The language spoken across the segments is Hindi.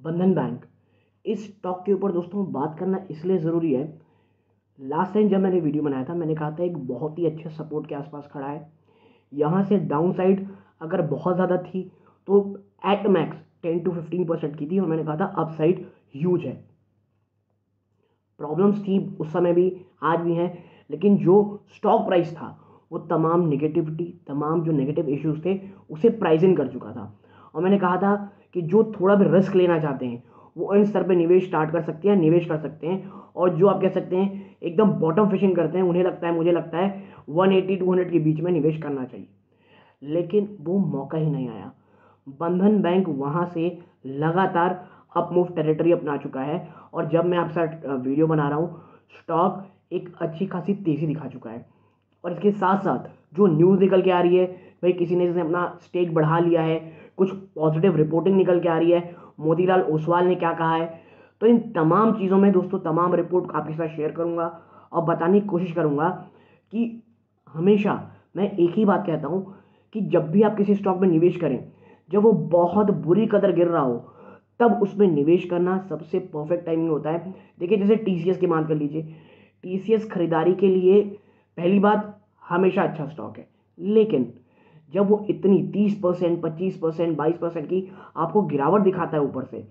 बंधन बैंक। इस स्टॉक के ऊपर दोस्तों बात करना इसलिए ज़रूरी है। लास्ट टाइम जब मैंने वीडियो बनाया था, मैंने कहा था एक बहुत ही अच्छे सपोर्ट के आसपास खड़ा है। यहाँ से डाउन साइड अगर बहुत ज़्यादा थी तो at max ten to fifteen percent की थी और मैंने कहा था अप साइड ह्यूज है। प्रॉब्लम्स थी उस समय भी, आज भी हैं, लेकिन जो स्टॉक प्राइस था, वो तमाम नेगेटिविटी तमाम जो नेगेटिव इश्यूज़ थे, उसे प्राइजिंग कर चुका था। और मैंने कहा था कि जो थोड़ा भी रिस्क लेना चाहते हैं, वो इन स्तर पर निवेश स्टार्ट कर सकते हैं, निवेश कर सकते हैं और जो आप कह सकते हैं, एकदम बॉटम फिशिंग करते हैं, उन्हें लगता है, मुझे लगता है वन एटी टू हंड्रेड के बीच में निवेश करना चाहिए। लेकिन वो मौका ही नहीं आया। बंधन बैंक वहाँ से लगातार अपमूव टेरिटरी अपना चुका है और जब मैं आपसे वीडियो बना रहा हूँ स्टॉक एक अच्छी खासी तेज़ी दिखा चुका है। और इसके साथ साथ जो न्यूज़ निकल के आ रही है भाई, किसी ने जैसे अपना स्टेक बढ़ा लिया है। कुछ पॉजिटिव रिपोर्टिंग निकल के आ रही है। मोतीलाल ओसवाल ने क्या कहा है? तो इन तमाम चीज़ों में दोस्तों, तमाम रिपोर्ट आपके साथ शेयर करूँगा और बताने की कोशिश करूँगा कि हमेशा मैं एक ही बात कहता हूँ कि जब भी आप किसी स्टॉक में निवेश करें, जब वो बहुत बुरी कदर गिर रहा हो, तब उसमें निवेश करना सबसे परफेक्ट टाइमिंग होता है। देखिए, जैसे टीसीएस की बात कर लीजिए। टीसीएस खरीदारी के लिए पहली बात, हमेशा अच्छा स्टॉक है। लेकिन जब वो इतनी तीस परसेंट, पच्चीस परसेंट, बाईस परसेंट की आपको गिरावट दिखाता है ऊपर से,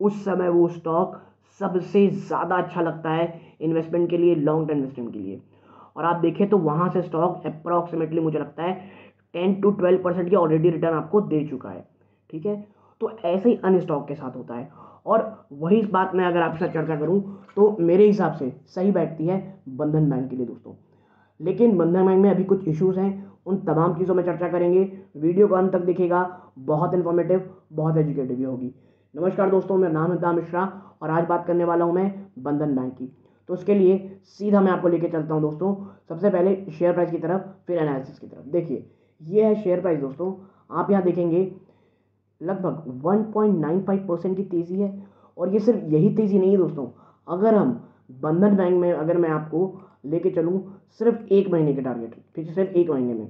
उस समय वो स्टॉक सबसे ज़्यादा अच्छा लगता है इन्वेस्टमेंट के लिए लॉन्ग टर्म इन्वेस्टमेंट के लिए। और आप देखें तो वहाँ से स्टॉक अप्रॉक्सीमेटली मुझे लगता है टेन टू ट्वेल्व परसेंट की ऑलरेडी रिटर्न आपको दे चुका है, ठीक है? तो ऐसे ही अन्य स्टॉक के साथ होता है। और वही बात मैं अगर आपके साथ चर्चा करूँ तो मेरे हिसाब से सही बैठती है बंधन बैंक के लिए दोस्तों। लेकिन बंधन बैंक में अभी कुछ इश्यूज़ हैं, उन तमाम चीज़ों में चर्चा करेंगे। वीडियो को अंत तक दिखेगा बहुत इन्फॉर्मेटिव बहुत एजुकेटिव भी होगी। नमस्कार दोस्तों, मेरा नाम है मिश्रा और आज बात करने वाला हूँ मैं बंधन बैंक की। तो उसके लिए सीधा मैं आपको लेके चलता हूँ दोस्तों। सबसे पहले शेयर प्राइस की तरफ़, फिर एनालिसिस की तरफ़। देखिए, ये है शेयर प्राइस दोस्तों। आप यहाँ देखेंगे, लगभग 1.95 परसेंट की तेज़ी है। और ये सिर्फ़ यही तेज़ी नहीं है दोस्तों। अगर हम बंधन बैंक में, अगर मैं आपको लेके चलूँ सिर्फ़ एक महीने के टारगेट फिर सिर्फ़ एक महीने में।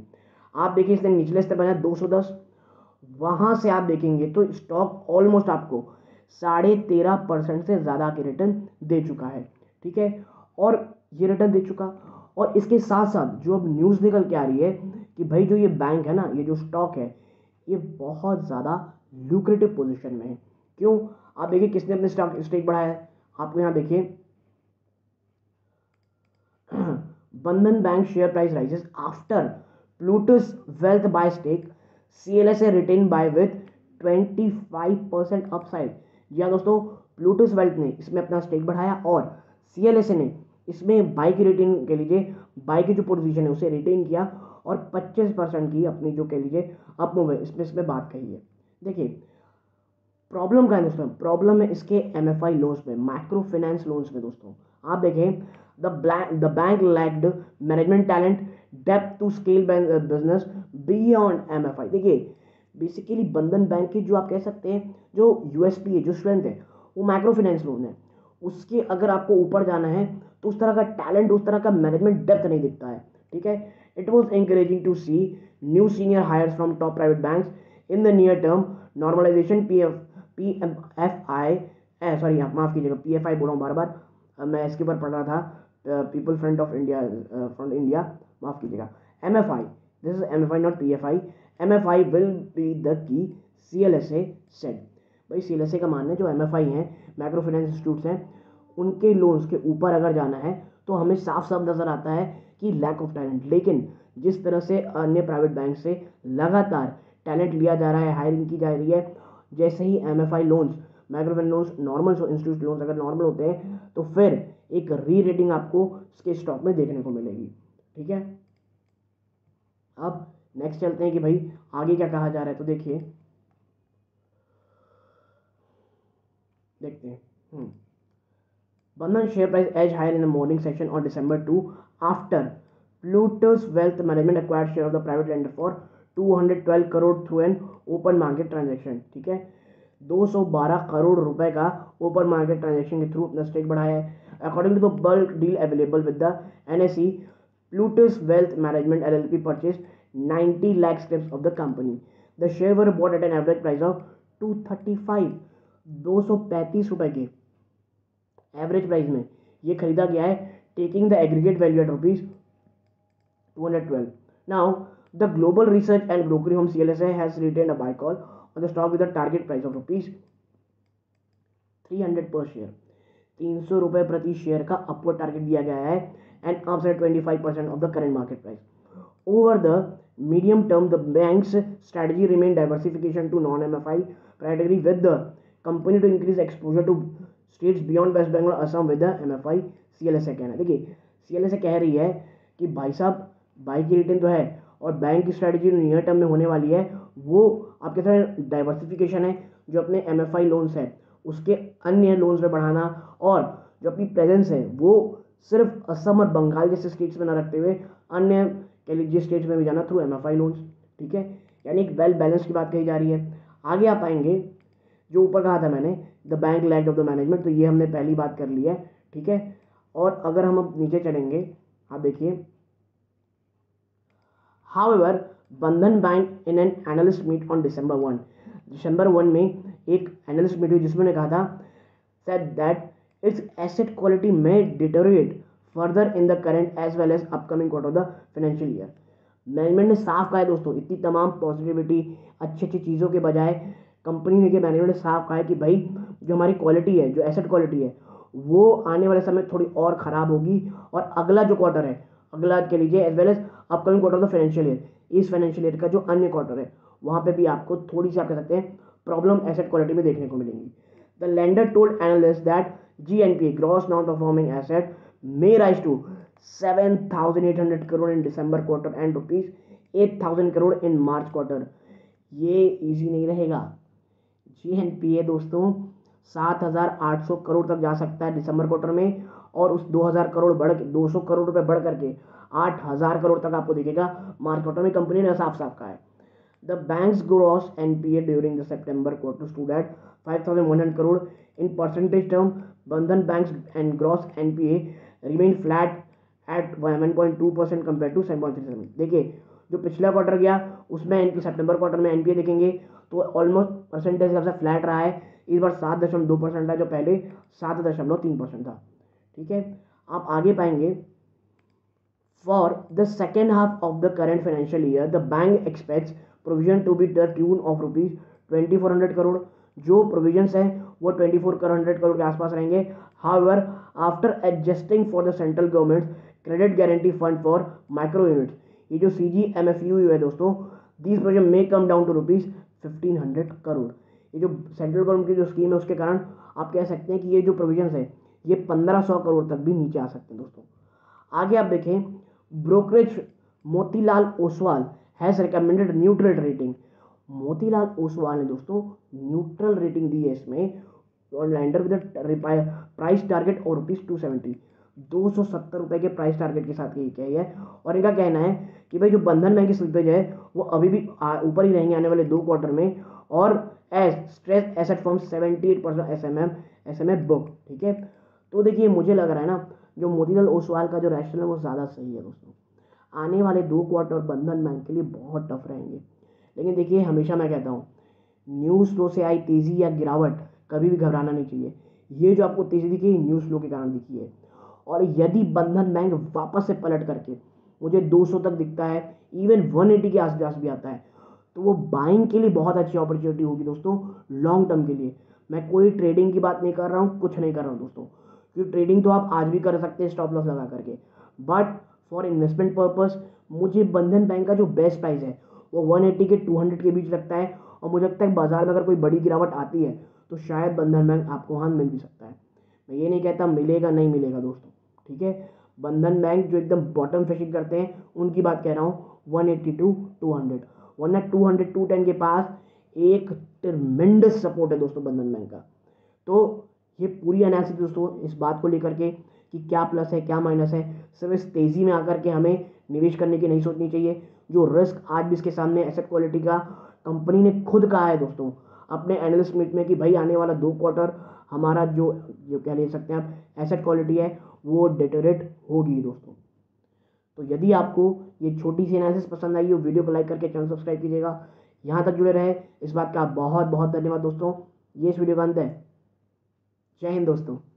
आप देखिए इसने निचले स्तर बनाया दो सौ दस, वहाँ से आप देखेंगे तो स्टॉक ऑलमोस्ट आपको साढ़े तेरह परसेंट से ज़्यादा के रिटर्न दे चुका है, ठीक है, और ये रिटर्न दे चुका। और इसके साथ साथ जो अब न्यूज़ निकल के आ रही है कि भाई जो ये बैंक है ना, ये जो स्टॉक है, ये बहुत ज़्यादा लुक्रेटिव पोजीशन में है। क्यों? आप देखिए किसने अपने स्टॉक स्टेक बढ़ाया है? आपको यहाँ देखिए Bandhan bank share price rises after Plutus wealth buy stake C L S A retain buy with twenty five percent upside या दोस्तों प्लूटस वेल्थ ने इसमें अपना स्टेक बढ़ाया और सी एल एस ए ने इसमें बाई की रिटेन कह लीजिए बाई की जो पोजिशन है उसे रिटेन किया और 25 परसेंट की अपनी जो कह लीजिए अपमूव है, इसमें इसमें बात कही है। देखिए प्रॉब्लम का है दोस्तों? प्रॉब्लम है इसके एम एफ़ आई लोन्स में माइक्रो फाइनेंस लोन्स में दोस्तों। आप देखें the the bank lacked management talent depth to scale business beyond M F I देखिए बेसिकली बंधन बैंक की जो आप कह सकते हैं, जो यूएसपी है, जो स्ट्रेंथ है, वो माइक्रो फाइनेंस लोन है। उसके अगर आपको ऊपर जाना है तो उस तरह का टैलेंट उस तरह का मैनेजमेंट डेप्थ नहीं दिखता है, ठीक है? It was encouraging to see new senior hires from top private banks in the near P M F I sorry माफ़ कीजिएगा पी एफ़ आई बोल रहा हूँ बार बार। मैं इसके ऊपर पढ़ रहा था people front of India front India माफ़ कीजिएगा। M F I this is M F I not P F I M F I will be the key C L S A said भाई सी एल एस ए का मानना है, जो एम एफ़ आई हैं माइक्रो फाइनेंस इंस्टीट्यूट्स हैं, उनके लोन्स के ऊपर अगर जाना है तो हमें साफ़ साफ़ नज़र आता है कि लैक ऑफ़ टैलेंट लेकिन जिस तरह से अन्य प्राइवेट बैंक से लगातार टैलेंट लिया जा रहा है हायरिंग की जा रही है, जैसे ही M F I loans microfinance loans normal institute loans अगर नॉर्मल होते हैं तो फिर एक री रेटिंग आपको इसके स्टॉक में देखने को मिलेगी। ठीक है? अब नेक्स्ट चलते हैं कि भाई, आगे क्या कहा जा रहा है तो देखिए। देखते हैं। हम्म। Bandhan share price edge higher in the morning session on December 2 after Plutus Wealth Management acquired share of the private lender for 212 crore through an open market transaction ठीक है? 212 करोड़ रुपए का ओपन मार्केट ट्रांजेक्शन के थ्रू अपना स्टेक बढ़ाया है। According to the bulk deal available with the NSE Plutus Wealth Management LLP purchased 90 lakh steps of the company. The share were bought at an average price of 235 दो सौ पैंतीस रुपये के एवरेज प्राइस में। ये खरीदा गया है taking the aggregate value at rupees two hundred twelve now the global research and brokerage home C L S has written a buy call the stock with the target price of rupees three hundred per share तीन सौ रुपये प्रति शेयर का अपवर्ड टारगेट दिया गया है and upside twenty five percent of the current market price over the medium term the bank's strategy remain diversification to non M F I category with the company to increase exposure to states beyond West Bengal Assam with M F I C L S A कहना देखिए सी एल एस ए कह रही है कि भाई साहब बाई की रिटर्न तो है और बैंक की स्ट्रैटेजी जो नियर टर्म में होने वाली है, वो आपके साथ डाइवर्सिफिकेशन है, जो अपने एम एफ़ आई लोन्स है, उसके अन्य लोन्स में बढ़ाना और जो अपनी प्रेजेंस है, वो सिर्फ़ असम और बंगाल जैसे स्टेट्स में ना रखते हुए अन्य, कह लीजिए स्टेट्स में भी जाना through M F I loans ठीक है? यानी एक वेल बैलेंस की बात कही जा रही है। आगे आप आएँगे, जो ऊपर कहा था मैंने the bank land of the management तो ये हमने पहली बात कर ली है, ठीक है? और अगर हम अब नीचे चढ़ेंगे आप देखिए however Bandhan bank in an analyst meet on December one December one में एक एनालिस्ट मीट हुई जिसमें कहा था said that its asset quality में deteriorate further in the current as well as upcoming quarter of the financial year management ने साफ़ कहा है दोस्तों, इतनी तमाम पॉजिटिविटी अच्छी अच्छी चीज़ों के बजाय कंपनी के मैनेजमेंट ने साफ़ कहा है कि भाई, जो हमारी क्वालिटी है, जो एसेट क्वालिटी है, वो आने वाले समय थोड़ी और ख़राब होगी और अगला जो क्वार्टर है अगला कह लीजिए as well as upcoming quarter of the financial year इस फाइनेंशियल ईयर का जो अन्य क्वार्टर है, वहाँ पे भी आपको थोड़ी सी आप कह सकते हैं प्रॉब्लम एसेट क्वालिटी में देखने को मिलेंगी. The lender told analyst that G N P gross non performing asset may rise to seven thousand eight hundred crore in December quarter and rupees eight thousand crore in March quarter ये इजी नहीं रहेगा. जी एन पी ए दोस्तों, सात हज़ार आठ सौ करोड़ तक जा सकता है दिसंबर क्वार्टर में. और उस दो हज़ार करोड़ बढ़ के दो सौ करोड़ रुपए बढ़ करके आठ हज़ार करोड़ तक आपको दिखेगा। क्वार्टर में कंपनी ने साफ़ साफ़ कहा है। The bank's gross NPA during the September quarter stood at 5,100 crore. In percentage term, Bandhan Bank's and gross NPA remained flat at 1.2 percent compare to seven point three देखिए जो पिछला क्वार्टर गया उसमें एन सितंबर क्वार्टर में एनपीए देखेंगे तो ऑलमोस्ट परसेंटेज सबसे फ्लैट रहा है। इस बार सात दशमलव दो परसेंट है जो पहले सात दशमलव तीन परसेंट था। ठीक है? आप आगे पाएँगे। For the second half of the current financial year the bank expects provision to be the tune of rupees twenty four hundred crore जो प्रोविजंस हैं, वो ट्वेंटी फोर हंड्रेड करोड़ के आसपास रहेंगे। However after adjusting for the central government credit guarantee fund for micro units ये जो C G M F U है दोस्तों this project may come down to rupees fifteen hundred crore ये जो सेंट्रल गवर्नमेंट की जो स्कीम है, उसके कारण आप कह सकते हैं कि ये जो प्रोविजंस है ये पंद्रह सौ करोड़ तक भी नीचे आ सकते हैं दोस्तों। आगे आप देखें, brokerage Motilal Oswal has recommended neutral rating Motilal Oswal ने दोस्तों न्यूट्रल रेटिंग दी है इसमें लैंडर विद प्राइस टारगेट और रुपीज़ टू सेवेंटी दो सौ सत्तर रुपये के प्राइस टारगेट के साथ ये क्या है? और इनका कहना है कि भाई जो बंधन बैंक की स्लिपेज है, वो अभी भी ऊपर ही रहेंगे आने वाले दो क्वार्टर में। और as stress asset form seventy eight percent S M M S M M book ठीक है? तो देखिए, मुझे लग रहा है ना, जो मोतीलाल ओसवाल का जो रैशनल है, वो ज़्यादा सही है दोस्तों। आने वाले दो क्वार्टर बंधन बैंक के लिए बहुत टफ रहेंगे। लेकिन देखिए, हमेशा मैं कहता हूँ न्यूज़ फ्लो से आई तेज़ी या गिरावट कभी भी घबराना नहीं चाहिए। ये जो आपको तेज़ी दिखी न्यूज़ फ्लो के कारण दिखी है। और यदि बंधन बैंक वापस से पलट करके मुझे 200 तक दिखता है इवन 180 के आसपास भी आता है तो वो बाइंग के लिए बहुत अच्छी अपॉर्चुनिटी होगी दोस्तों लॉन्ग टर्म के लिए। मैं कोई ट्रेडिंग की बात नहीं कर रहा हूँ, कुछ नहीं कर रहा हूँ दोस्तों। क्योंकि ट्रेडिंग तो आप आज भी कर सकते हैं स्टॉप लॉस लगा करके। बट फॉर इन्वेस्टमेंट पर्पज़ मुझे बंधन बैंक का जो बेस्ट प्राइस है, वो 180 के 200 के बीच लगता है और मुझे लगता है बाज़ार में अगर कोई बड़ी गिरावट आती है तो शायद बंधन बैंक आपको वहाँ मिल भी सकता है। मैं ये नहीं कहता मिलेगा, नहीं मिलेगा दोस्तों, ठीक है? बंधन बैंक जो एकदम बॉटम फिशिंग करते हैं, उनकी बात कह रहा हूँ one eighty two to hundred वरना टू हंड्रेड टू टेन के पास एक ट्रमेंडस सपोर्ट है दोस्तों बंधन बैंक का। तो ये पूरी एनालिसिस दोस्तों इस बात को लेकर के कि क्या प्लस है, क्या माइनस है। सिर्फ़ इस तेज़ी में आकर के हमें निवेश करने की नहीं सोचनी चाहिए। जो रिस्क आज भी इसके सामने एसेट क्वालिटी का कंपनी ने खुद कहा है दोस्तों। अपने एनालिस्ट मीट में कि भाई आने वाला दो क्वार्टर हमारा जो जो कह ले सकते हैं आप एसेट क्वालिटी है, वो डेटोरेट होगी दोस्तों। तो यदि आपको ये छोटी सी एनालिसिस पसंद आई हो वीडियो को लाइक करके चैनल सब्सक्राइब कीजिएगा। यहाँ तक जुड़े रहे। इस बात का बहुत बहुत धन्यवाद दोस्तों। ये इस वीडियो का अंत है। जय हिंद दोस्तों।